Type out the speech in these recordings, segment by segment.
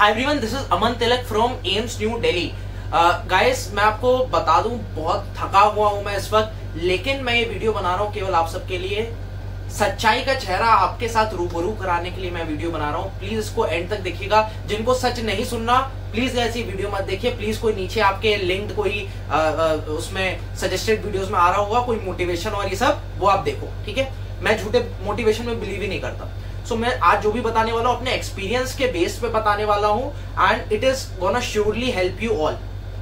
Hi everyone this is Aman Tilak from AIIMS New Delhi guys मैं आपको बता दूँ बहुत थका हुआ हूँ मैं इस वक्त लेकिन मैं ये वीडियो बना रहा हूँ केवल आप सबके लिए। सच्चाई का चेहरा आपके साथ रूबरू कराने के लिए मैं वीडियो बना रहा हूँ। प्लीज़ इसको एंड तक देखिएगा। जिनको सच नहीं सुनना प्लीज़ ऐसी वीडियो मत देखिए। प्लीज़ कोई नीचे आपके लिंक्ड कोई आ, आ, उसमें सजेस्टेड वीडियोस में आ रहा होगा कोई मोटिवेशन और ये सब वो आप देखो ठीक है? मैं झूठे मोटिवेशन में बिलीव ही नहीं करता। सो मैं आज जो भी बताने वाला हूँ, अपने एक्सपीरियंस के बेस पे बताने वाला हूँ and it is gonna surely help you all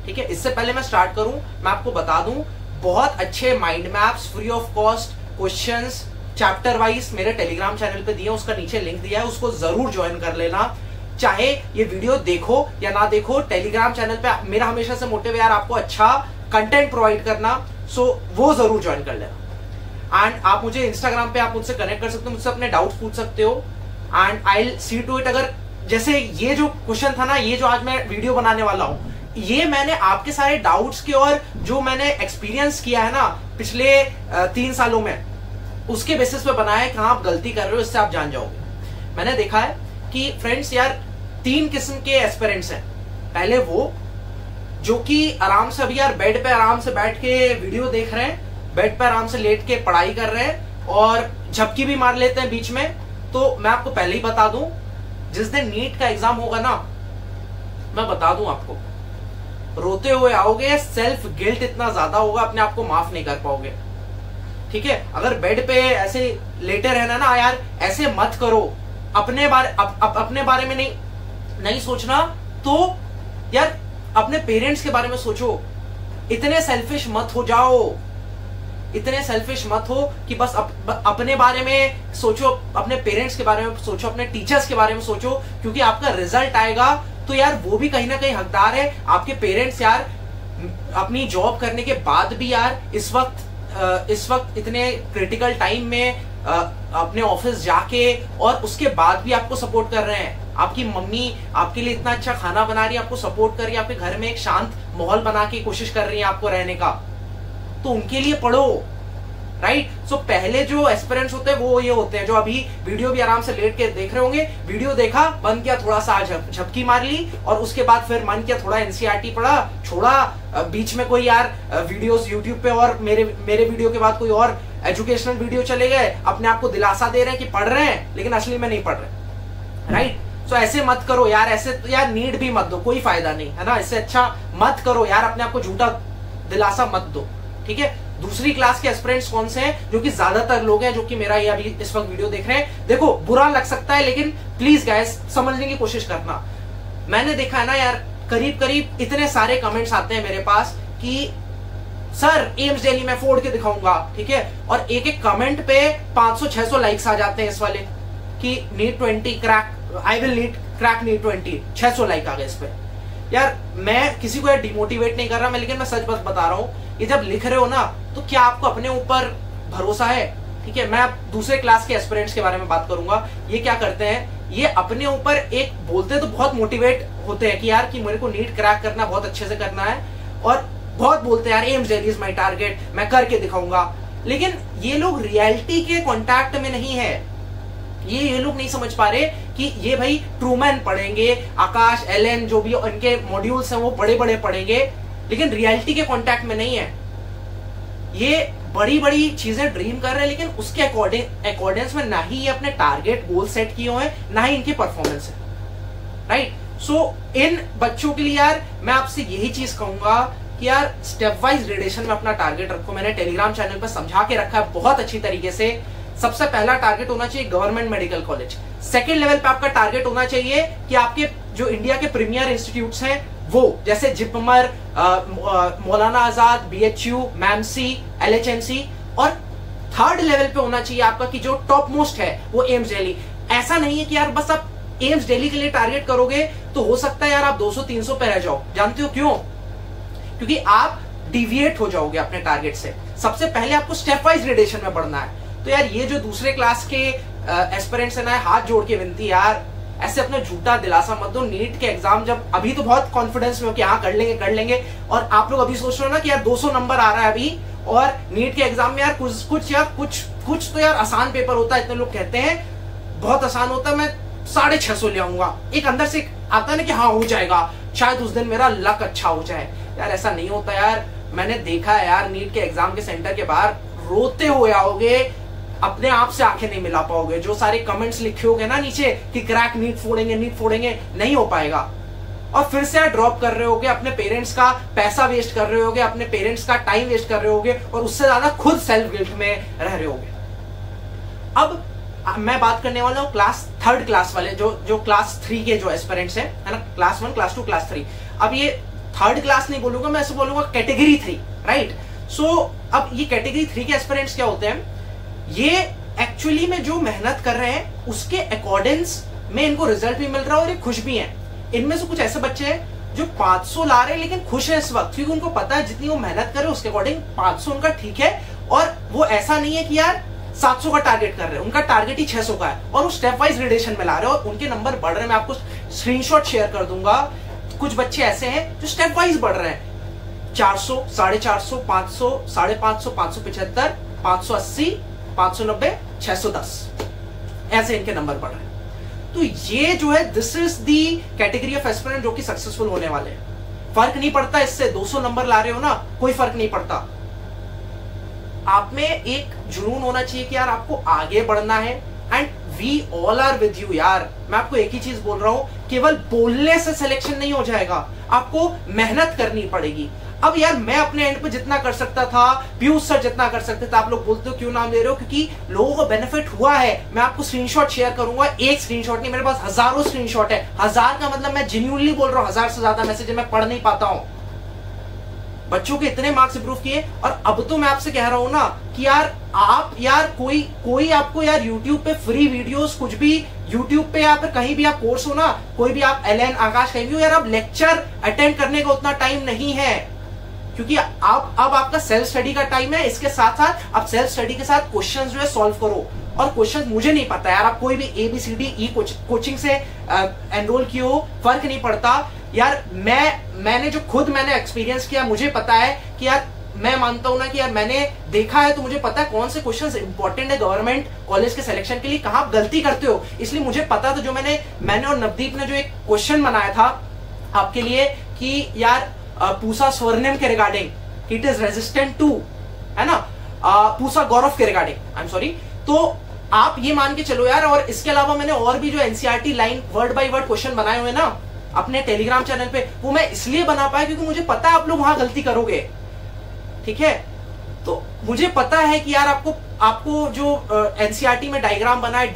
ठीक है? इससे पहले मैं स्टार्ट करूँ, मैं आपको बता दूँ, बहुत अच्छे mind maps free of cost question chapter wise मेरे टेलीग्राम चैनल पे दिया उसका नीचे लिंक दिया है, उसको ज़रूर ज्वाइन कर लेना। चाहे ये वीडियो देखो या ना देखो टेलीग्राम चैनल पे मेरा हमेशा से मोटिव यार आपको अच्छा कंटेंट प्रोवाइड करना सो वो ज़रूर ज्वाइन कर लेना। एंड आप मुझे इंस्टाग्राम पे आप मुझसे कनेक्ट कर सकते हो, मुझसे अपने डाउट पूछ सकते हो। And I see to it अगर जैसे ये जो क्वेश्चन था ना, ये जो आज मैं वीडियो बनाने वाला हूँ, ये मैंने आपके सारे डाउट्स के और जो मैंने एक्सपीरियंस किया है ना, पिछले तीन सालों में, उसके बेसिस पे बनाया है कहाँ आप गलती कर रहे हो, इससे आप जान जाओगे। मैंने देखा है कि फ्रेंड्स यार, तीन किस्म के एस्पेरेंट्स हैं। पहले वो, जो कि आराम से अभी यार बेड पे आराम से बैठ के वीडियो देख रहे हैं बेड पर आराम से लेट के पढ़ाई कर रहे हैं और झपकी भी मार लेते हैं बीच में। तो मैं आपको पहले ही बता दूँ जिस दिन नीट का एग्ज़ाम होगा ना मैं बता दूँ आपको। रोते हुए आओगे सेल्फ गिल्ट इतना ज़्यादा होगा अपने आप को माफ़ नहीं कर पाओगे। ठीक है? अगर बेड पे ऐसे लेटे रहना ना यार ऐसे मत करो। अपने बारे अप, अप, अपने बारे में नहीं नहीं सोचना। तो यार अपने पेरेंट्स के बारे में सोचो। इतने सेल्फिश मत हो जाओ। इतने सेल्फिश मत हो कि बस अप, अपने बारे में सोचो अपने पेरेंट्स के बारे में सोचो अपने टीचर्स के बारे में सोचो क्योंकि आपका रिज़ल्ट आएगा तो यार वो भी कहीं ना कहीं हकदार है। आपके पेरेंट्स यार अपनी जॉब करने के बाद भी यार इस वक्त इस वक्त इतने क्रिटिकल टाइम में अपने ऑफ़िस जाके और उसके बाद भी आपको सपोर्ट कर रहे हैं। आपकी मम्मी आपके लिए इतना अच्छा खाना बना रही है आपको सपोर्ट कर रही है आपके घर में एक शांत माहौल बना के कोशिश कर रही है आपको रहने का। तो उनके लिए पढ़ो राइट right? सो so, पहले जो एस्पिरेंट्स होते हैं वो ये होते हैं जो अभी वीडियो भी आराम से लेट के देख रहे होंगे वीडियो देखा बंद किया थोड़ा सा झपकी मार ली और उसके बाद फिर मन किया थोड़ा एनसीआरटी पढ़ा छोड़ा बीच में कोई यार वीडियोस यूट्यूब पे और मेरे मेरे वीडियो के बाद कोई और एजुकेशनल वीडियो चले गए अपने आप को दिलासा दे रहे हैं कि पढ़ रहे हैं लेकिन असली में नहीं पढ़ रहे राइट right? सो so, ऐसे मत करो यार ऐसे तो यार नीड भी मत दो कोई फ़ायदा नहीं है ना इससे अच्छा मत करो यार अपने आप को झूठा दिलासा मत दो ठीक है? दूसरी क्लास के एस्पिरेंट्स कौन से हैं? जो कि ज़्यादातर लोग हैं, जो कि मेरा ये अभी इस वक्त वीडियो देख रहे हैं। देखो, बुरा लग सकता है, लेकिन प्लीज़ गैस समझने की कोशिश करना। मैंने देखा है ना यार करीब करीब इतने सारे कमेंट्स आते हैं मेरे पास कि, सर एम्स डेली मैं फोड़ के दिखाऊँगा। ठीक है? और एक एक कमेंट पे 500-600 लाइक्स आ जाते हैं इस वाले कि NEET 20 crack I will NEET crack NEET 20 600 like आ गए इस पे। यार, मैं किसी को यार डिमोटिवेट नहीं कर रहा, मैं लेकिन मैं सच बस बता रहा हूँ, ये जब लिख रहे हो ना तो क्या आपको अपने ऊपर भरोसा है? ठीक है, मैं दूसरे क्लास के एस्पिरेंट्स के बारे में बात करूँगा, ये क्या करते हैं? ये अपने ऊपर एक बोलते तो बहुत मोटिवेट होते हैं कि यार कि मेरे को नीट क्रैक करना, बहुत अच्छे से करना है, और बहुत बोलते हैं, यार एम्स इज़ माई टारगेट मैं करके दिखाऊँगा। लेकिन ये लोग रियलिटी के कॉन्टैक्ट में नहीं है। ये ये लोग नहीं समझ पा रहे कि ये भाई ट्रूमैन पढ़ेंगे, आकाश एलएन जो भी उनके मॉड्यूल्स हैं वो बड़े बड़े पढ़ेंगे, लेकिन रियलिटी के कॉन्टेक्ट में नहीं है। ये बड़ी बड़ी चीज़ें ड्रीम कर रहे हैं, लेकिन उसके अकॉर्डिंग में ना ही ये अपने टारगेट गोल सेट किए हुए हैं, ना ही इनकी परफॉर्मेंस है। राइट सो इन बच्चों के लिए यार, मैं आपसे यही चीज़ कहूँगा कि यार स्टेप वाइज रिलेशन में अपना टारगेट रखो। मैंने टेलीग्राम चैनल पर समझा के रखा है, बहुत अच्छी तरीके से। सबसे पहला टारगेट होना चाहिए government medical college second level पे आपका टारगेट होना चाहिए कि आपके जो इंडिया के प्रीमियर इंस्टीट्यूट हैं, वो, जैसे JIPMER Maulana Azad B H U मैमसी L H N C और थर्ड लेवल पे होना चाहिए आपका कि जो टॉप मोस्ट है, वो एम्स डेली ऐसा नहीं है कि यार बस आप एम्स डेली के लिए टारगेट करोगे तो हो सकता है यार आप 200-300 पे रह जाओ. जानते हो क्यों? क्योंकि आप डिविएट हो जाओगे अपने टारगेट से. सबसे पहले आपको स्टेप वाइज ग्रेडेशन में बढ़ना है. तो यार, ये जो दूसरे क्लास के एस्पेरेंट्स है ना, हाथ जोड़ के विनती यार। ऐसे अपना झूठा दिलासा मत दो। नीट के एग्ज़ाम जब अभी तो बहुत कॉन्फिडेंस में हो कि हाँ कर लेंगे कर लेंगे। और आप लोग अभी सोच रहे हो ना कि यार 200 नंबर आ रहा है अभी। और नीट के एग्ज़ाम में यार, कुछ कुछ यार, कुछ कुछ तो यार आसान पेपर होता है, इतने लोग कहते हैं। बहुत आसान होता है, मैं साढ़े छह सौ ले आऊँगा। एक अंदर से आता ना कि हाँ हो जाएगा। शायद उस दिन मेरा लक अच्छा हो जाए। यार, ऐसा नहीं होता यार। मैंने देखा है यार, नीट के एग्ज़ाम के सेंटर के बाहर रोते हुए आओगे अपने आप से आँखें नहीं मिला पाओगे। जो सारे कमेंट्स लिखे होगे ना नीचे कि क्रैक नीट फोड़ेंगे नीट फोड़ेंगे, नहीं हो पाएगा। और फिर से आप ड्रॉप कर रहे होगे, अपने पेरेंट्स का पैसा वेस्ट कर रहे होगे, अपने पेरेंट्स का टाइम वेस्ट कर रहे होगे और उससे ज़्यादा खुद सेल्फ गिल्ट में रह रहे होगे। अब मैं बात करने वाला हूँ क्लास थर्ड क्लास वाले, जो जो क्लास थ्री के जो एस्पेरेंट्स हैं, है ना? Class one class two class three अब ये थर्ड क्लास नहीं बोलूँगा, मैं ऐसे बोलूँगा कैटेगरी थ्री राइट सो अब ये कैटेगरी थ्री के एस्पेरेंट्स क्या होते हैं? ये एक्चुअली में जो मेहनत कर रहे हैं, उसके अकॉर्डिंग्स में इनको रिज़ल्ट भी मिल रहा है और ये खुश भी हैं। इनमें से कुछ ऐसे बच्चे हैं जो 500 ला रहे हैं, लेकिन खुश है इस वक्त। क्योंकि उनको पता है जितनी वो मेहनत करे उसके अकॉर्डिंग 500 उनका ठीक है। और वो ऐसा नहीं है कि यार 700 का टारगेट कर रहे हैं। उनका टारगेट ही 600 का है। और वो स्टेप वाइज ग्रेडेशन में ला रहे हैं और उनके नंबर बढ़ रहे हैं। मैं आपको स्क्रीनशॉट शेयर कर दूँगा। कुछ बच्चे ऐसे हैं जो स्टेप वाइज बढ़ रहे हैं। चार सौ, साढ़े चार सौ, पाँच सौ, साढ़े पाँच सौ पाँच सौ पिछहत्तर पाँच सौ अस्सी पाँच सौ नब्बे, छह सौ दस। ऐसे इनके नंबर बढ़ रहे हैं। तो ये जो है this is the category of aspirant जो कि सक्सेसफुल होने वाले हैं। फ़र्क नहीं पड़ता इससे 200 नंबर ला रहे हो ना, कोई फ़र्क नहीं पड़ता। आप में एक जुनून होना चाहिए कि यार आपको आगे बढ़ना है। And we all are with you यार। मैं आपको एक ही चीज़ बोल रहा हूँ, केवल बोलने से सिलेक्शन नहीं हो जाएगा। आपको मेहनत करनी पड़ेगी। अब यार मैं अपने एंड पे जितना कर सकता था पीयूष सर जितना कर सकते थे, आप लोग बोलते हो क्यों नाम ले रहे हो? क्योंकि लोगों को बेनिफिट हुआ है। मैं आपको स्क्रीनशॉट शेयर करूँगा, एक स्क्रीनशॉट नहीं, मेरे पास हज़ारों स्क्रीनशॉट है। हज़ार का मतलब मैं जेन्यूनली बोल रहा हूँ, हज़ार से ज़्यादा मैसेज मैं पढ़ नहीं पाता हूँ। बच्चों के इतने मार्क्स इंप्रूव किए, और अब तो मैं आपसे कह रहा हूँ ना कि यार आप यार कोई कोई आपको यार YouTube पे फ्री वीडियोस कुछ भी YouTube पे या फिर कहीं भी आप कोर्स हो ना, कोई भी आप एल आकाश कहीं भी हो, यार अब लेक्चर अटेंड करने का उतना टाइम नहीं है। क्योंकि आप, अब आपका सेल्फ स्टडी का टाइम है, इसके साथ साथ आप सेल्फ स्टडी के साथ क्वेश्चन जो है सॉल्व करो। और क्वेश्चन मुझे नहीं पता यार, आप कोई भी A B C D E coaching से एनरोल किए हो, फ़र्क नहीं पड़ता। यार, मैं, मैंने जो खुद मैंने एक्सपीरियंस किया, मुझे पता है कि यार, मैं मानता हूँ ना कि यार, मैंने देखा है तो मुझे पता है कौन से क्वेश्चंस इंपॉर्टेंट है गवर्नमेंट कॉलेज के सिलेक्शन के लिए, कहा आप गलती करते हो। इसलिए मुझे पता था जो मैंने मैंने और नवदीप ने जो एक क्वेश्चन बनाया था आपके लिए कि यार पूसा स्वर्णिम के regarding it is resistant to है ना? पूसा गौरव के रिगार्डिंग आई एम सॉरी तो आप ये मान के चलो यार, और इसके अलावा मैंने और भी जो NCERT line word by word question बनाए हुए ना, अपने टेलीग्राम चैनल पे, वो मैं इसलिए बना पाया क्योंकि मुझे पता आप लोग वहाँ गलती करोगे। ठीक है? तो मुझे पता है कि यार आपको आपको जो एनसीआरटी में डायग्राम बना है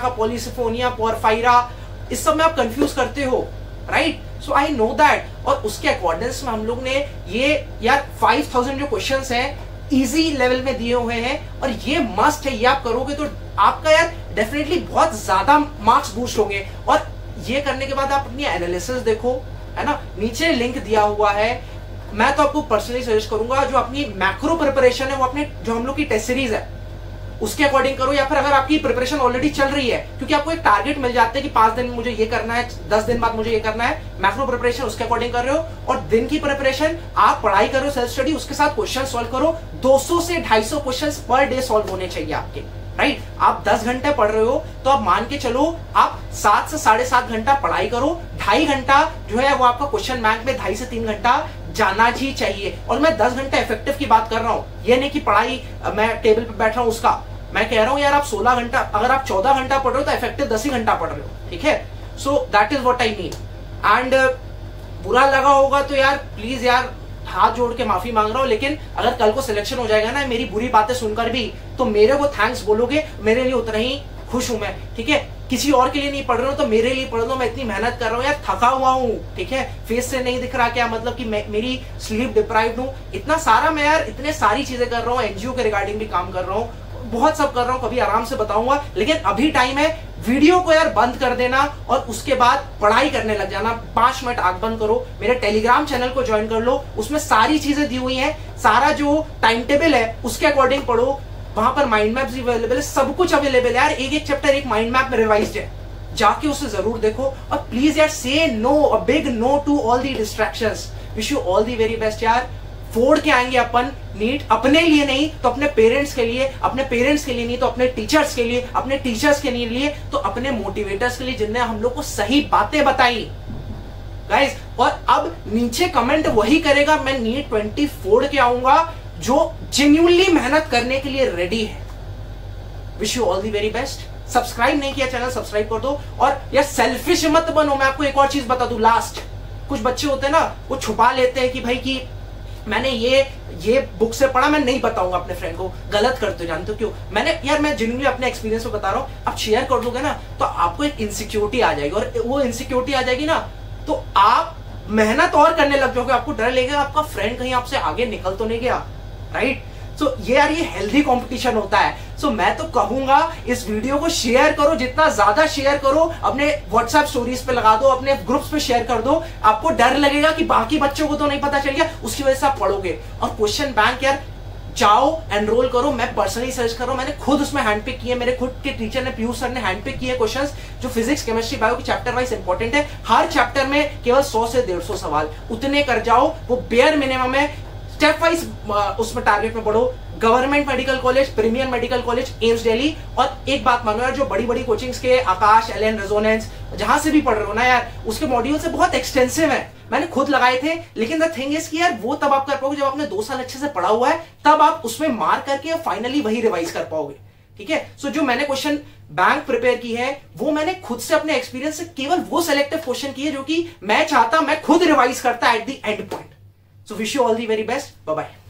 का पॉलिसिफोनिया पोरफाइरा इस सब में आप कंफ्यूज करते हो right so I know that और उसके अकॉर्डिंग्स में हम लोग ने ये, यार 5000 जो क्वेश्चंस हैं इजी लेवल में दिए हुए हैं, और ये मस्ट है, ये आप करोगे तो आपका यार डेफिनेटली बहुत ज़्यादा मार्क्स बूस्ट होंगे। और ये करने के बाद आप अपनी एनालिसिस देखो, है ना? नीचे लिंक दिया हुआ है। मैं तो आपको पर्सनली सजेस्ट करूँगा, जो अपनी मैक्रो प्रिपरेशन है, वो अपने, जो हम लोग की टेस्ट सीरीज़ है उसके अकॉर्डिंग करो या फिर अगर आपकी प्रिपरेशन ऑलरेडी चल रही है, क्योंकि आपको एक टारगेट मिल जाता है कि पाँच दिन मुझे ये करना है, दस दिन बाद मुझे ये करना है मैक्रो प्रिपरेशन उसके अकॉर्डिंग कर रहे हो, और दिन की प्रिपरेशन आप पढ़ाई करो सेल्फ स्टडी उसके साथ क्वेश्चन सॉल्व करो 200 से 250 क्वेश्चन पर डे सॉल्व होने चाहिए आपके राइट right? आप 10 घंटे पढ़ रहे हो तो आप मान के चलो, आप सात से साढ़े सात घंटा पढ़ाई करो, ढाई घंटा जो है वो आपका क्वेश्चन बैंक में ढाई से तीन घंटा जाना ही चाहिए, और मैं दस घंटे इफ़ेक्टिव की बात कर रहा हूँ, ये नहीं कि पढ़ाई, मैं टेबल पे बैठ रहा हूँ उसका मैं कह रहा हूँ, यार आप 16 घंटा, अगर आप 14 घंटा पढ़ रहे हो तो इफ़ेक्टिव दस ही घंटा पढ़ रहे हो, ठीक है? So that is what I mean and बुरा लगा होगा तो यार प्लीज़ यार, हाथ जोड़ के माफ़ी मांग रहा हूँ, लेकिन अगर कल को सिलेक्शन हो जाएगा ना, मेरी बुरी बातें सुनकर भी तो मेरे को थैंक्स बोलोगे, मेरे लिए उतना ही खुश हूँ मैं, ठीक है? किसी और के लिए नहीं पढ़ रहा हूँ तो मेरे लिए पढ़ लो, मैं इतनी मेहनत कर रहा हूँ, यार, थका हुआ हूँ, ठीक है? फेस से नहीं दिख रहा क्या मतलब कि मैं, मेरी स्लीप डिप्राइव्ड हूँ? इतना सारा मैं यार, इतने सारी चीज़ें कर रहा हूँ एनजीओ के रिगार्डिंग भी काम कर रहा हूँ बहुत सब कर रहा हूँ, कभी आराम से बताऊँगा, लेकिन अभी टाइम है वीडियो को यार बंद कर देना और उसके बाद पढ़ाई करने लग जाना। पाँच मिनट आग बंद करो, मेरे टेलीग्राम चैनल को ज्वाइन कर लो, उसमें सारी चीज़ें दी हुई हैं, सारा जो टाइम टेबल है, उसके अकॉर्डिंग पढ़ो। वहाँ पर माइंड मैप अवेलेबल है, सब कुछ अवेलेबल है यार, एक एक चैप्टर एक माइंड मैप में रिवाइज है। जाके उसे ज़रूर देखो और प्लीज़ यार say no big no to all the distractions wish you all the very best यार। फोड़ के आएँगे अपन, नीट अपने लिए नहीं तो अपने पेरेंट्स के लिए, अपने पेरेंट्स के लिए नहीं तो अपने टीचर्स के लिए, अपने टीचर्स के लिए तो अपने मोटिवेटर्स के लिए जिनने हम लोग को सही बातें बताई। गाइस और अब नीचे कमेंट वही करेगा, मैं नीट ट्वेंटी फोड़ के आऊँगा, जो जेन्यूनली मेहनत करने के लिए रेडी है। Wish you all the very best subscribe नहीं किया चैनल सब्सक्राइब कर दो, और या सेल्फिश मत बनो, मैं आपको एक और चीज़ बता दू लास्ट कुछ बच्चे होते हैं ना, वो छुपा लेते हैं कि भाई कि मैंने ये ये बुक से पढ़ा, मैं नहीं बताऊँगा अपने फ्रेंड को। गलत करते हो जानते हो क्यों? मैंने, यार, मैं जिनली अपने एक्सपीरियंस में बता रहा हूँ, आप शेयर कर दोगे ना तो आपको एक इनसिक्योरिटी आ जाएगी। और वो इनसिक्योरिटी आ जाएगी ना तो आप मेहनत और करने लग जाओगे, आपको डर लेगा आपका फ्रेंड कहीं आपसे आगे निकल तो नहीं गया राइट सो so, ये यार ये हेल्दी कंपटीशन होता है। सो so, मैं तो कहूँगा इस वीडियो को शेयर करो जितना ज़्यादा शेयर करो अपने व्हाट्सएप स्टोरीज पे लगा दो अपने ग्रुप्स पे शेयर कर दो। आपको डर लगेगा कि बाकी बच्चों को तो नहीं पता चल गया उसकी वजह से आप पढ़ोगे। और क्वेश्चन बैंक यार जाओ एनरोल करो। मैं पर्सनली सर्च कर मैंने खुद उसमें हैंड पिक किए मेरे खुद के टीचर ने पीयूष सर ने हैंड पिक किए क्वेश्चंस जो फिजिक्स केमिस्ट्री बायो के चैप्टर वाइज इंपॉर्टेंट है। हर चैप्टर में केवल 100 से 150 सवाल। उतने कर जाओ वो बेयर मिनिमम है। स्टेप वाइज उसमें टारगेट में बढ़ो। Government medical college premier medical college AIIMS Delhi और एक बात मानो यार, जो बड़ी बड़ी कोचिंग्स के, आकाश एल एन रेजोनेंस जहाँ से भी पढ़ रहे हो ना यार, उसके मॉड्यूल से बहुत एक्सटेंसिव है। मैंने खुद लगाए थे, लेकिन द थिंग इज़ कि यार, वो तब आप कर पाओगे जब आपने दो साल अच्छे से पढ़ा हुआ है, तब आप उसमें मार करके फाइनली वही रिवाइज कर पाओगे। ठीक है? सो जो मैंने क्वेश्चन बैंक प्रिपेयर की है, वो मैंने खुद से अपने एक्सपीरियंस से केवल वो सिलेक्टिव क्वेश्चन किए जो कि मैं चाहता, मैं खुद रिवाइज करता at the end point So wish you all the very best. Bye-bye.